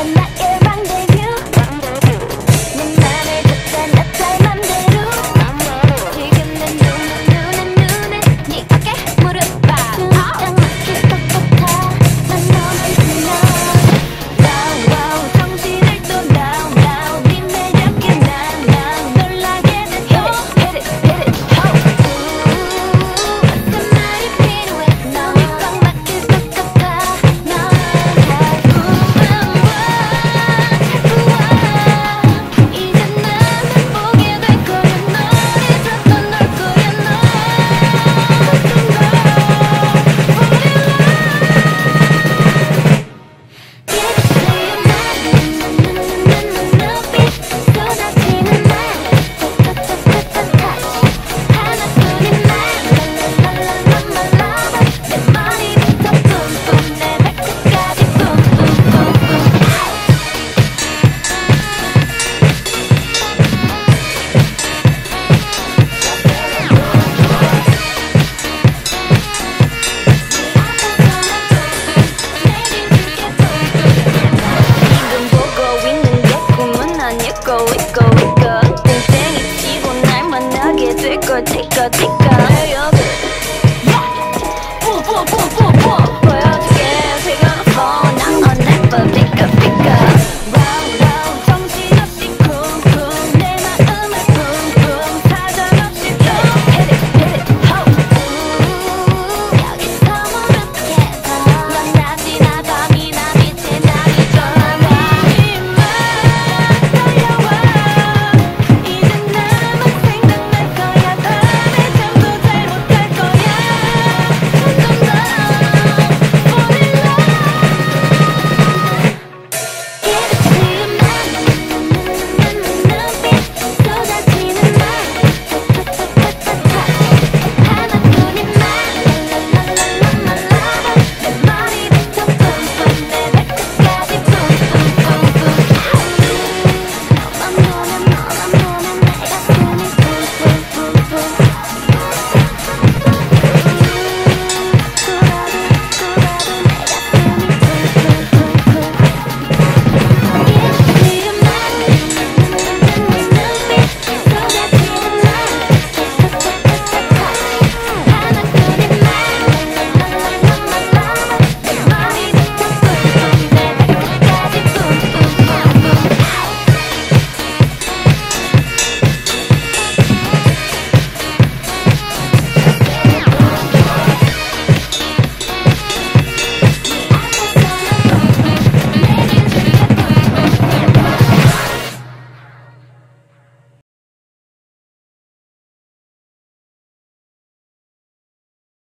I'm not 찌꺼 찌꺼 찌꺼 해요 야! 뿌뿌뿌뿌뿌 뭐야